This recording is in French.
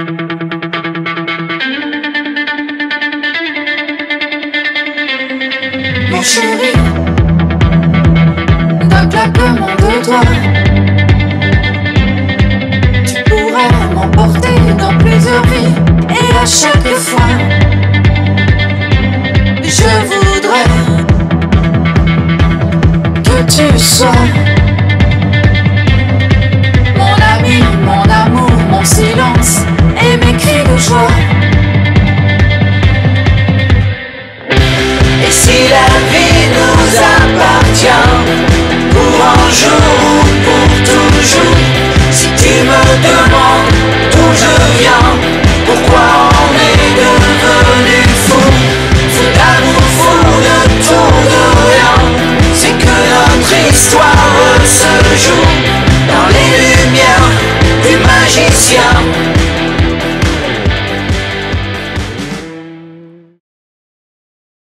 Mon chéri, d'un claquement de doigts, tu pourrais m'emporter dans plusieurs vies et à chaque fois, je voudrais que tu sois. do more.